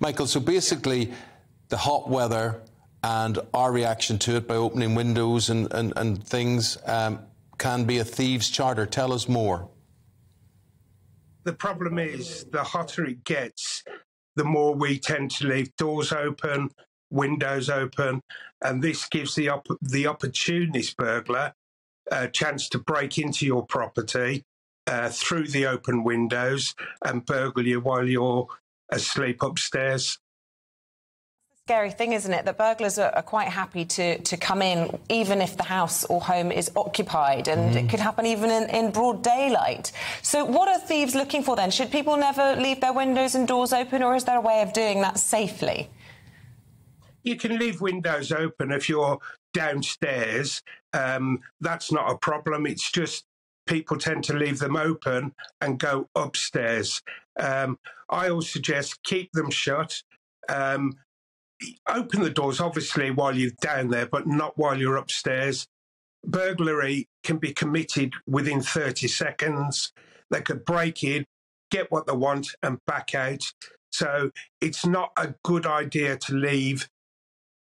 Michael, so basically, the hot weather and our reaction to it by opening windows and, and, and things um, can be a thieves' charter. Tell us more. The problem is the hotter it gets, the more we tend to leave doors open, windows open, and this gives the op- the opportunist burglar a chance to break into your property uh, through the open windows and burgle you while you're asleep upstairs scary thing, isn't it? That burglars are, are, quite happy to, to come in even if the house or home is occupied, and mm. it could happen even in, in broad daylight. So, what are thieves looking for then? Should people never leave their windows and doors open, or is there a way of doing that safely? You can leave windows open if you're downstairs. Um, that's not a problem. It's just people tend to leave them open and go upstairs. Um, I always suggest keep them shut. Um, open the doors, obviously, while you're down there, but not while you're upstairs. Burglary can be committed within 30 seconds. They could break in, get what they want, and back out. So it's not a good idea to leave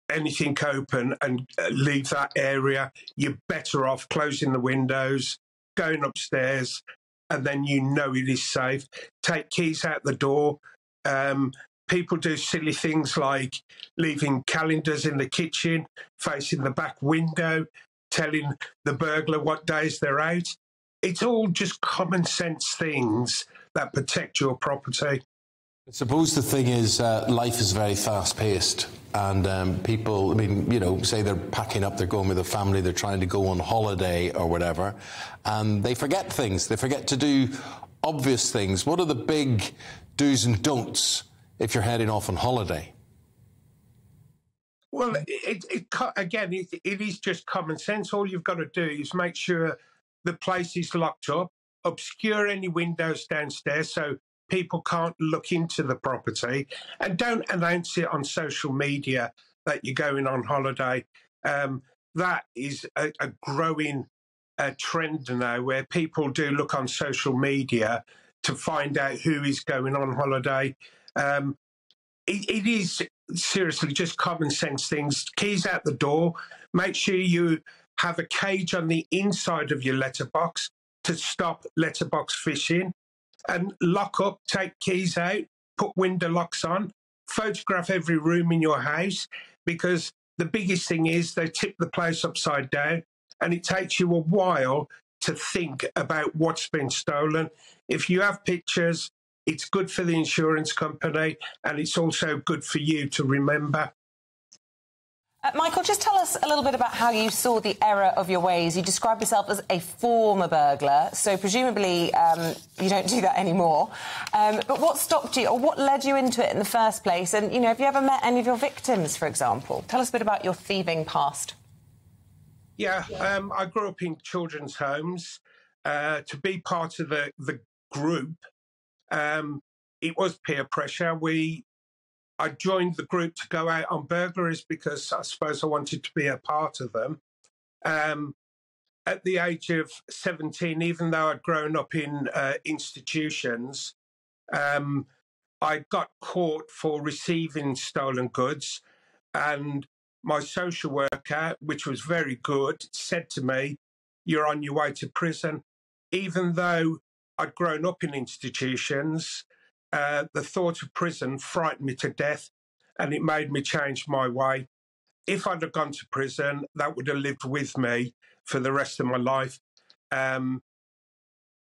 anything open and uh, leave that area. You're better off closing the windows, going upstairs, and then you know it is safe. Take keys out the door. Um, people do silly things like leaving calendars in the kitchen, facing the back window, telling the burglar what days they're out. It's all just common sense things that protect your property. I suppose the thing is, uh, life is very fast paced, and um, people, I mean, you know, say they're packing up, they're going with a the family, they're trying to go on holiday or whatever, and they forget things. They forget to do obvious things. What are the big do's and don'ts if you're heading off on holiday? Well, it, it, again, it, it is just common sense. All you've got to do is make sure the place is locked up, obscure any windows downstairs so people can't look into the property, and don't announce it on social media that you're going on holiday. Um, that is a, a growing uh, trend now where people do look on social media to find out who is going on holiday. Um, it, it is seriously just common sense things. Keys out the door. Make sure you have a cage on the inside of your letterbox to stop letterbox fishing. And lock up, take keys out, put window locks on, photograph every room in your house because the biggest thing is they tip the place upside down and it takes you a while to think about what's been stolen. If you have pictures, it's good for the insurance company and it's also good for you to remember. Uh, Michael, just tell us a little bit about how you saw the error of your ways. You describe yourself as a former burglar, so presumably um, you don't do that anymore. Um, but what stopped you, or what led you into it in the first place? And, you know, have you ever met any of your victims, for example? Tell us a bit about your thieving past. Yeah, um, I grew up in children's homes. Uh, to be part of the, the group um, it was peer pressure. We, I joined the group to go out on burglaries because I suppose I wanted to be a part of them. Um, at the age of 17, even though I'd grown up in uh, institutions, um, I got caught for receiving stolen goods. And my social worker, which was very good, said to me, You're on your way to prison. Even though I'd grown up in institutions. Uh, the thought of prison frightened me to death and it made me change my way. If I'd have gone to prison, that would have lived with me for the rest of my life. Um,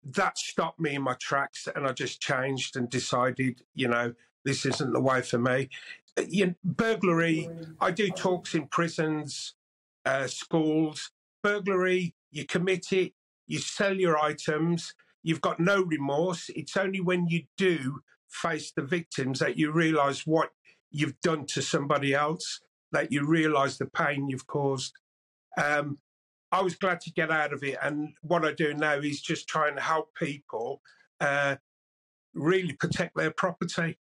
that stopped me in my tracks and I just changed and decided, you know, this isn't the way for me. Uh, you know, burglary, I do talks in prisons, uh, schools. Burglary, you commit it, you sell your items, You've got no remorse. It's only when you do face the victims that you realize what you've done to somebody else, that you realize the pain you've caused. Um, I was glad to get out of it. And what I do now is just try and help people uh, really protect their property.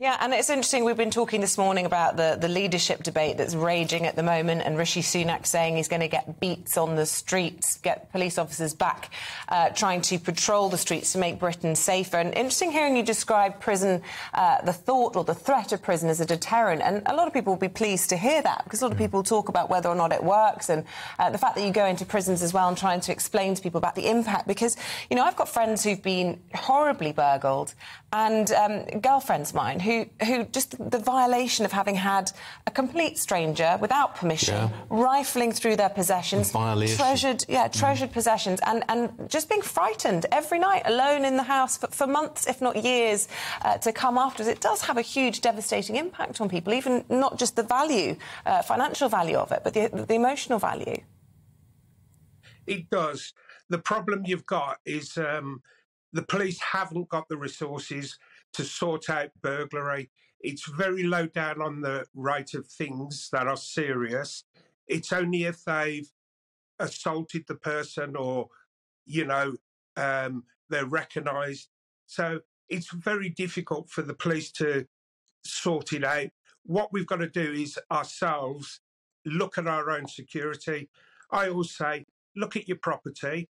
Yeah, and it's interesting. We've been talking this morning about the, the leadership debate that's raging at the moment, and Rishi Sunak saying he's going to get beats on the streets, get police officers back, uh, trying to patrol the streets to make Britain safer. And interesting hearing you describe prison, uh, the thought or the threat of prison as a deterrent. And a lot of people will be pleased to hear that because a lot of people talk about whether or not it works and uh, the fact that you go into prisons as well and trying to explain to people about the impact. Because, you know, I've got friends who've been horribly burgled and um, girlfriends of mine who, who just the violation of having had a complete stranger without permission yeah. rifling through their possessions, treasured, yeah, mm. treasured mm. possessions, and, and just being frightened every night alone in the house for, for months, if not years, uh, to come afterwards. It does have a huge, devastating impact on people, even not just the value, uh, financial value of it, but the, the emotional value. It does. The problem you've got is um, the police haven't got the resources to sort out burglary. It's very low down on the right of things that are serious. It's only if they've assaulted the person or, you know, um, they're recognised. So it's very difficult for the police to sort it out. What we've got to do is ourselves look at our own security. I always say, look at your property.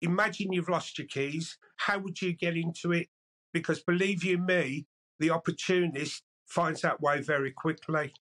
Imagine you've lost your keys. How would you get into it? Because believe you me, the opportunist finds that way very quickly.